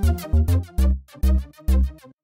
なるほど。